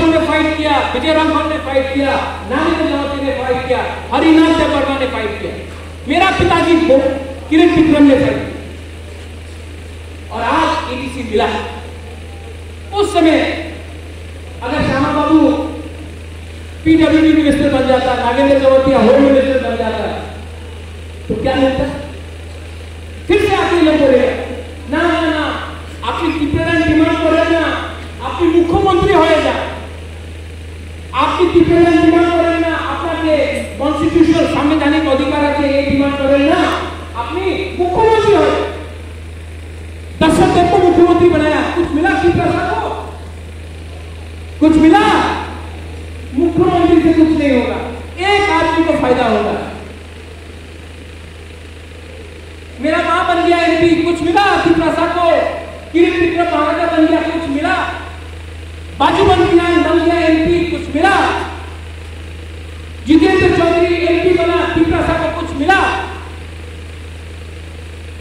सिंह ने फाइट किया विजय रामभर ने फाइट किया, नानी मजावती ने फाइट किया, हरिनाथ देव वर्मा ने फाइट किया। मेरा पिताजी को किरण विक्रम ने फाइट किया। और आज एडीसी मिला। उस समय अगर श्यामा बाबू पीडब्ल्यूडी मिनिस्टर बन जाता, नागेंद्र चौवतिया होम मिनिस्टर बन जाता तो क्या मिलता फिर से आपके नंबर है कुछ मिला? मुख्यमंत्री से कुछ नहीं होगा। एक आदमी को फ़ायदा होगा। मेरा माँ बन गया, एमपी, कुछ मिला? त्रिपुरा को। महाराजा बन गया, कुछ मिला? बाजू बन गया बन गया, एमपी, कुछ मिला? जितेंद्र चौधरी, एमपी बना त्रिपुरा को कुछ मिला?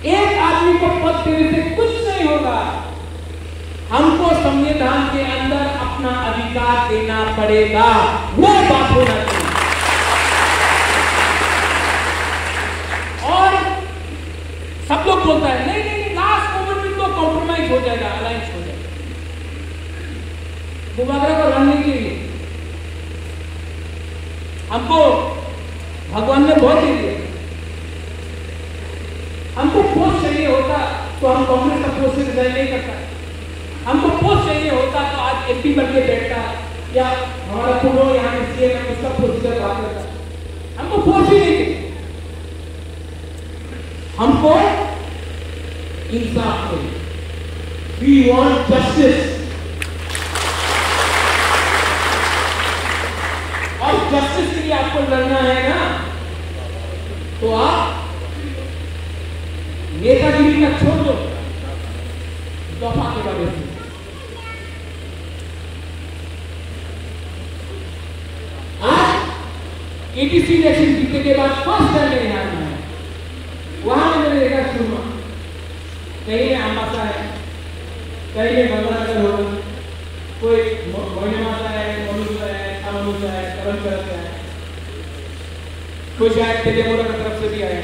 एक आदमी को पद देने से कुछ नहीं होगा। हमको संविधान के अंदर अपना अधिकार देना पड़ेगा। वो बात होना चाहिए। और सब लोग बोलता है, नहीं नहीं लास्ट मोमेंट में तो कॉम्प्रोमाइज हो जाएगा अलायंस हो जाएगा। बुबागरा को लड़ने के लिए। हमको भगवान ने बहुत दे दिया। हमको पोस्ट चाहिए होता तो हम कांग्रेस का पोस्ट रिजाइन नहीं करता हमको पोस्ट चाहिए होता तो बन के बैठता या हमारा पुरो यहाँ के सीएम है उसका प्रोसीजर बात करता हमको पोस्ट ही नहीं हमको इंसाफ चाहिए वी वांट जस्टिस और जस्टिस के लिए आपको लड़ना है ना तो आप नेतागिरी का छोड़ दो। दफ़ा के बारे में एटीसी इलेक्शन जीतने के बाद फ़र्स्ट टाइम मेरे यहाँ में वहाँ मैंने देखा शुरू कहीं में आमाशा है, कहीं में गंगानगर होगा कोई मोहने माता है, मनुष्य है, अमनुष्य है करत है। कोई शायद तेरे मोरा की तरफ़ से भी आया।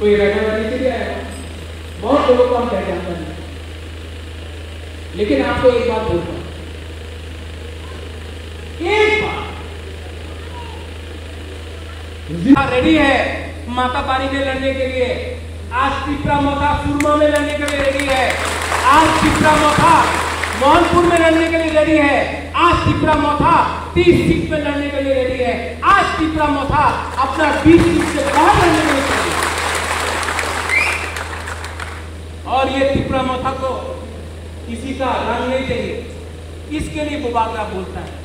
कोई रैनावादी से भी आया। बहुत लोगों को हम पहचानते हैं। लेकिन आपको एक बात बोलता हूँ। एक बात रेडी है। माता पानी में लड़ने के लिए। आज पिपरा मोथा सुरमा में लड़ने के लिए रेडी है। आज पिपरा मोथा मोहनपुर में लड़ने के लिए रेडी है। आज पिपरा मोथा तीस सीट में लड़ने के लिए रेडी है। आज पिपरा मोथा अपना बीस सीट से बाहर लड़ने के लिए और ये त्रिपुरा मोथा को किसी का रंग नहीं चाहिए। इसके लिए बुबागरा बोलता है।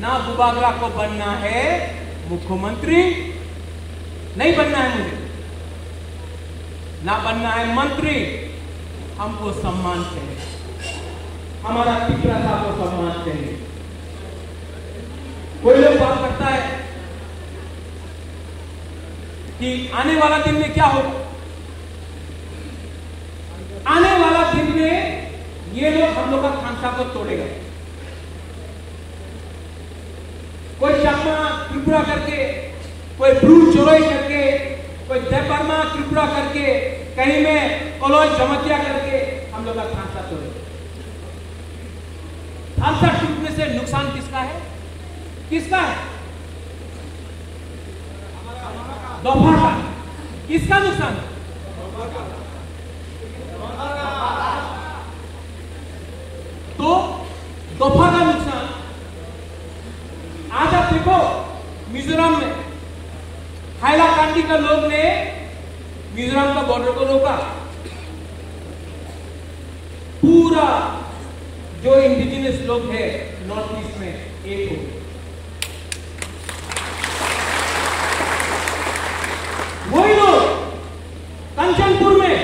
ना बुबागरा को बनना है मुख्यमंत्री नहीं बनना है मुझे। ना बनना है मंत्री, हमको सम्मान चाहिए। हमारा त्रिपुरा साहब को सम्मान चाहिए। कोई लोग बात करता है कि आने वाला दिन में क्या होगा आने वाला दिन में ये लोग हम लोग का खांसा को तोड़ेगा। कोई चकमा त्रिपुरा करके, कोई ब्रू चोरई करके, कोई देपरमा त्रिपुरा करके, कहीं में कलोई जमतिया करके हम लोग का खांसा तोड़ेगा खांसा टूटने से नुकसान किसका है? किसका है? दोपहर का। किसका नुकसान? तो दफ़ा का नुकसान आज आप देखो मिजोरम में। हाइलाकांडी का लोग ने मिजोरम का बॉर्डर को रोका। पूरा जो इंडिजिनियस लोग है नॉर्थ ईस्ट में, एक हो। वही लोग, कंचनपुर में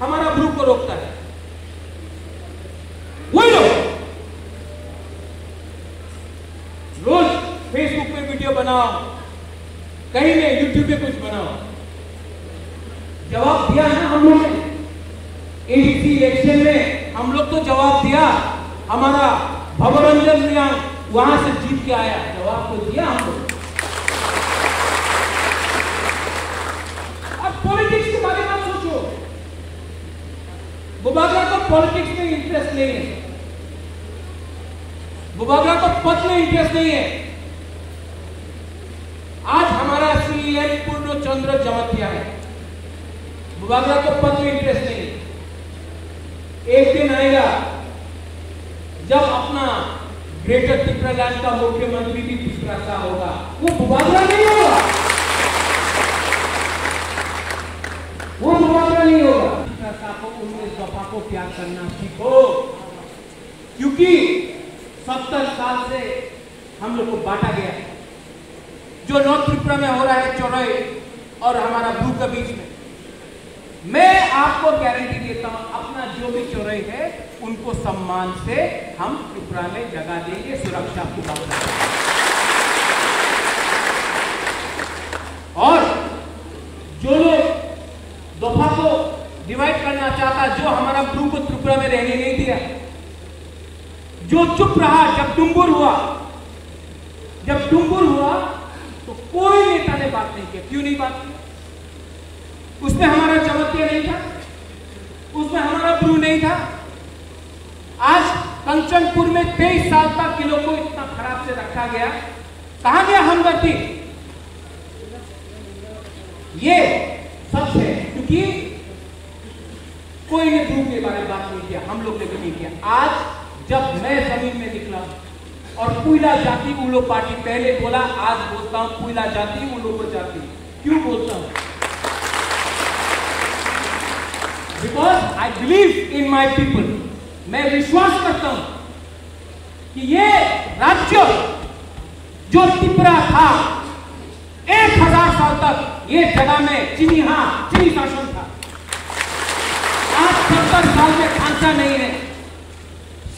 हमारा ग्रुप को रोकता है वही लोग रोज फेसबुक पे वीडियो बनाओ। कहीं मैं यूट्यूब पे कुछ बनाओ। जवाब दिया है हम लोग इलेक्शन में हम लोग तो जवाब दिया। हमारा भवरंजन रियांग वहाँ से जीत के आया। जवाब तो दिया हम लोग अब पॉलिटिक्स के बारे में सोचो। बुबागरा को पॉलिटिक्स में इंटरेस्ट नहीं है। बुबागरा को पद में इंटरेस्ट नहीं है आज सीएम पूर्ण चंद्र जमतिया है। बुबागरा को पद इंटरेस्ट नहीं एक दिन आएगा, जब अपना ग्रेटर त्रिपुरा का मुख्यमंत्री भी त्रिपुरा सा होगा। वो बुबागरा नहीं होगा। वो मुबादला नहीं होगा। त्रिपुरा को उन्नीस दफ़ा को प्यार करना सीखो। क्योंकि सत्तर साल से हम लोग को बांटा गया जो नॉर्थ त्रिपुरा में हो रहा है चौराई और हमारा ब्लू के बीच में। मैं आपको गारंटी देता हूँ, अपना जो भी चौराई है, उनको सम्मान से हम त्रिपुरा में जगह देंगे, सुरक्षा को और जो लोग दफ़ा को डिवाइड करना चाहता, जो हमारा ब्लू को त्रिपुरा में रहने नहीं दिया, जो चुप रहा, जब डुंगुर हुआ, जब डुंगुर हुआ कोई नेता ने बात नहीं किया क्यों नहीं बात की? उसमें हमारा चमत्या नहीं था। उसमें हमारा ब्रू नहीं था। आज कंचनपुर में तेईस साल तक किलो को इतना खराब से रखा गया। कहा गया हमदर्दी ये है, क्योंकि कोई ने ब्रू के बारे में बात नहीं किया, हम लोग ने भी नहीं किया। आज जब मैं ज़मीन में निकला और कुइला जाति उलो पार्टी पहले बोला, आज बोलता हूँ कुइला जाति उलो जाति। क्यों बोलता हूँ? Because I believe in my people मैं विश्वास करता हूँ कि ये राज्य जो तिपरा था, एक हज़ार साल तक ये जगह में चीनी हाँ चीनी शासन था। आज सत्तर साल में खांसा नहीं है।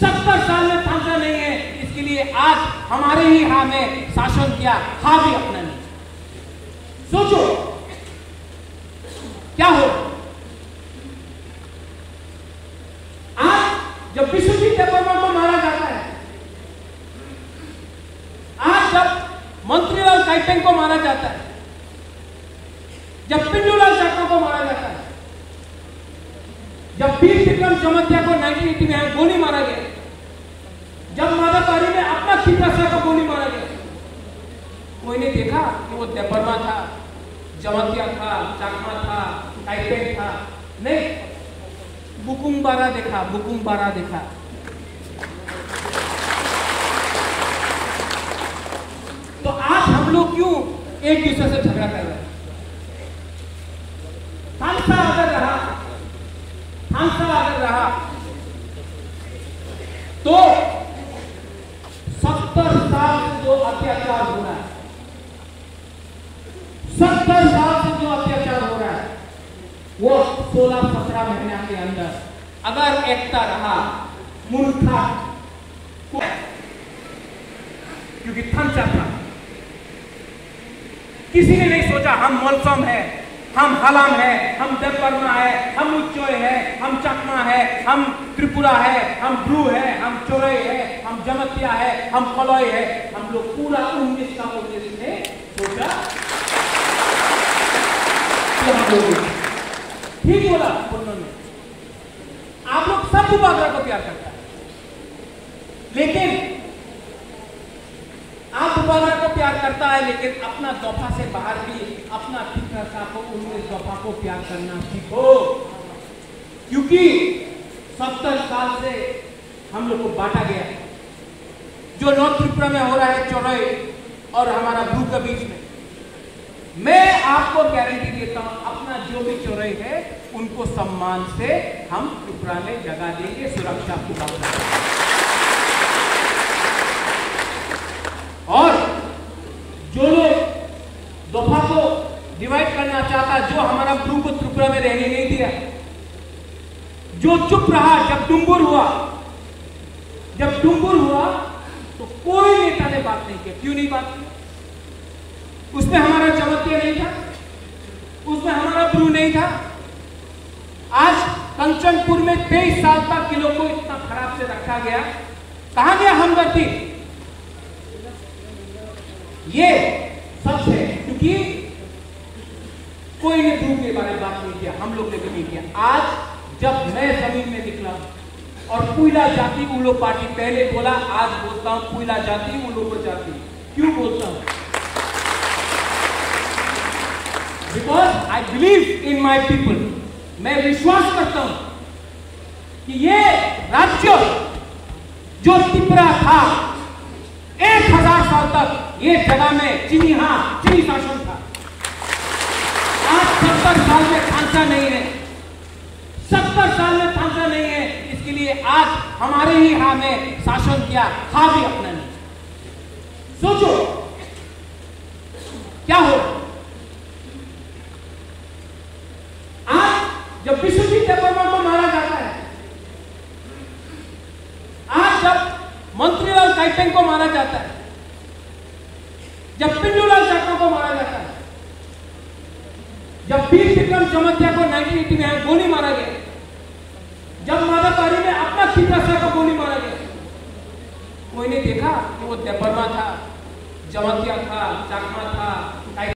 सत्तर साल में खांसा नहीं है। इसके लिए आज हमारे ही हा में शासन किया हा भी अपना नहीं। सोचो, क्या हो? आज जब विश्वजीत देवर्मा को मारा जाता है, आज जब मंत्रीलाल काइटेंग को मारा जाता है, जब पिंडूलाल चाका को मारा जाता है, जब वीर विक्रम चमतिया को 1980 में गोली मारा गया जब मादापारी में अपना खिपरासा का गोली मारा गया कोई ने देखा कि वो देपरमा था, जमतिया था, चाकमा था टाइपेन था। नहीं बुकुम्बारा देखा बुकुम्बारा देखा। तो आज हम लोग क्यों एक दूसरे से झगड़ा कर रहे हैं हादसा अगर रहा हादसा अगर रहा तो सत्तर साल से जो अत्याचार हो रहा है सत्तर साल से जो अत्याचार हो रहा है वो सोलह सत्रह महीने के अंदर अगर एकता रहा, मूर्खा क्योंकि थमचा था किसी ने नहीं सोचा, हम मौसम है, हम हलाम है, हम देववर्मा है, हम उच्चोय है, हम चकमा है, हम त्रिपुरा है, हम ब्रू है, हम चोरई है, हम जमतिया है, हम कलय है। हम लोग पूरा उन्नीस का उन्नीस ने सोचा कि हम लोग ठीक बोला उन्होंने आप लोग सब बुबागरा को प्यार करता है। लेकिन, आप बुबागरा को प्यार करता है, लेकिन अपना दफ़ा से बाहर भी, अपना फ़िक्र को उन्नीस दफ़ा को प्यार करना सीखो क्योंकि सत्तर साल से हम लोग को बांटा गया है। जो नॉर्थ त्रिपुरा में हो रहा है चौराई और हमारा ब्लू के बीच में आपको गारंटी देता हूँ, अपना जो भी चौराई है, उनको सम्मान से हम में जगह देंगे, सुरक्षा को और जो लोग दफ़ा को डिवाइड करना चाहता, जो हमारा ब्लू को त्रिपुरा में रहने नहीं दिया, जो चुप रहा, जब डुंगुर हुआ, जब डुंगुर हुआ तो कोई नेता ने बात नहीं किया क्यों नहीं बात की? पे नहीं था। उसमें हमारा ब्रू नहीं था। आज कंचनपुर में तेईस साल तक किलो को इतना खराब से रखा गया। कहा गया हमदर्दी? ये सबसे क्योंकि कोई ने ब्रू के बारे में बात नहीं किया, हम लोग ने भी नहीं किया। आज जब मैं ज़मीन में निकला और पुला जाति उलो पार्टी पहले बोला, आज बोलता हूँ पुला जाति उलो जाति। क्यों बोलता हूँ? Because I believe in my people मैं विश्वास करता हूँ कि ये राज्य जो तिपरा था, एक हज़ार साल तक ये जगह में चीनी हाँ चीनी शासन था। आज सत्तर साल में खांसा नहीं है। सत्तर साल में खांसा नहीं है, इसके लिए आज हमारे ही हा में शासन किया हा भी अपना नहीं। सोचो, क्या हो आज जब विश्वजीत देवर्मा को मारा जाता है आज जब मंत्रीलाल काइटेंग को मारा जाता है। जब पिंडूलाल चाका को मारा जाता है। जब पीर विक्रम चमत्या को 1980 में गोली मारा गया। जब मादापारी में अपना पिताशा को गोली मारा गया। कोई ने देखा कि वो देपरमा था, चमत्या था, चाकमा था